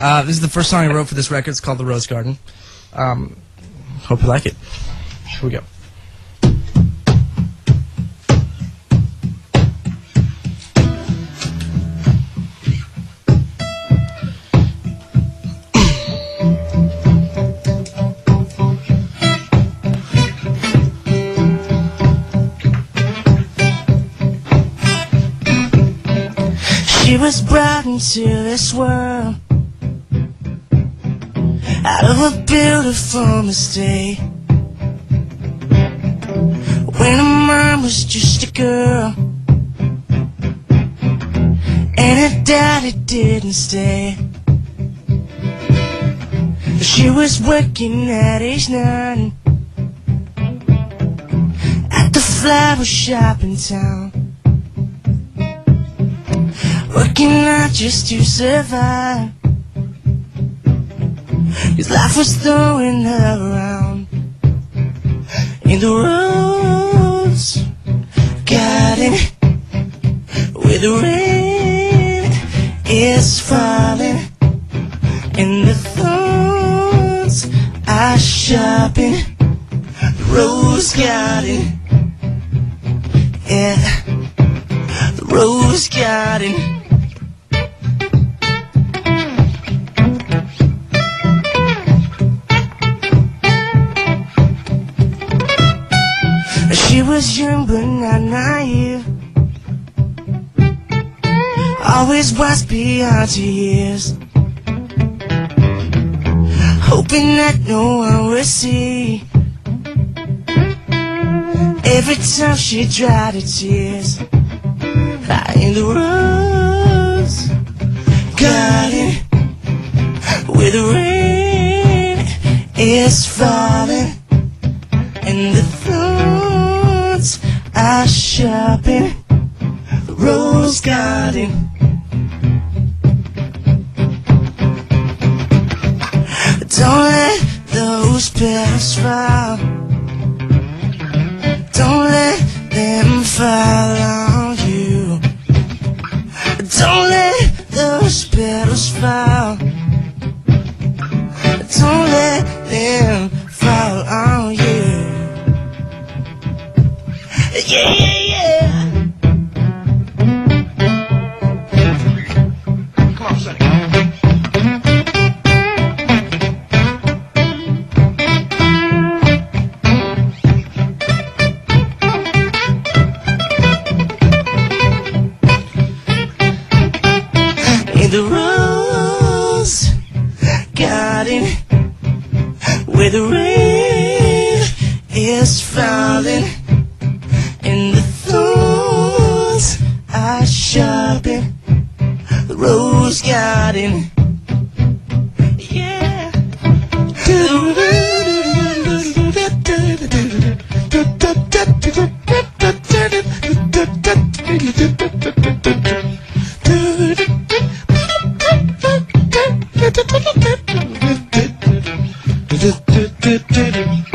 Uh, this is the first song I wrote for this record. It's called The Rose Garden. Um, hope you like it. Here we go. She was brought into this world out of a beautiful mistake. When her mom was just a girl, and her daddy didn't stay. She was working at age nine at the flower shop in town. Working out just to survive. His life was throwing her around in the rose garden where the rain is falling and the thorns are sharpening the rose garden. Yeah, the rose garden. She was young but not naive. Always was beyond her years. Hoping that no one would see. Every time she dried her tears In the rose. Garden Where the rain is falling and the the rose garden. Don't let those petals fall. Don't let them fall on you. Don't let those petals fall. Garden where the rain is falling and the thorns are sharpening the rose garden. Yeah. do do